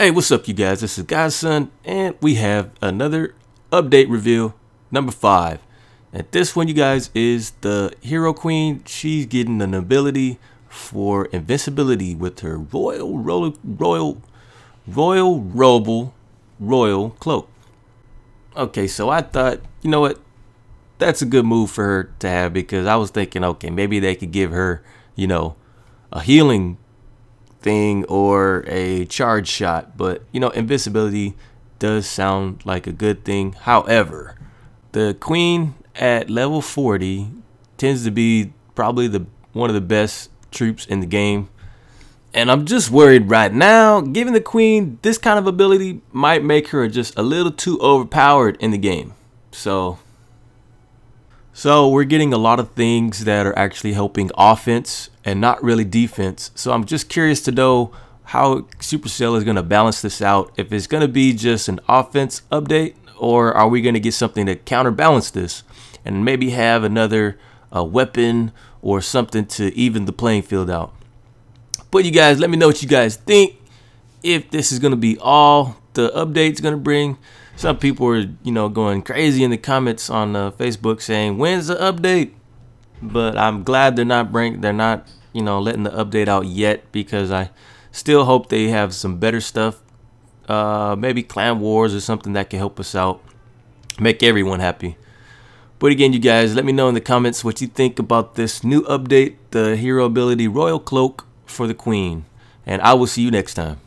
Hey, what's up, you guys? This is Godson, and we have another update reveal, number five. And this one, you guys, is the Hero Queen. She's getting an ability for invincibility with her Royal Royal Royal Royal Roble Royal Cloak. Okay, so I thought, you know what? That's a good move for her to have because I was thinking, okay, maybe they could give her, you know, a healing thing or a charge shot, but you know, invincibility does sound like a good thing. However, the queen at level 40 tends to be probably the one of the best troops in the game. And I'm just worried right now, giving the queen this kind of ability might make her just a little too overpowered in the game. So so we're getting a lot of things that are actually helping offense and not really defense. So I'm just curious to know how Supercell is going to balance this out. If it's going to be just an offense update or are we going to get something to counterbalance this and maybe have another uh, weapon or something to even the playing field out. But you guys, let me know what you guys think. If this is going to be all the updates going to bring some people are, you know, going crazy in the comments on uh, Facebook saying, "When's the update?" But I'm glad they're not bring they're not, you know, letting the update out yet because I still hope they have some better stuff. Uh, maybe Clan Wars or something that can help us out, make everyone happy. But again, you guys, let me know in the comments what you think about this new update, the Hero Ability Royal Cloak for the Queen. And I will see you next time.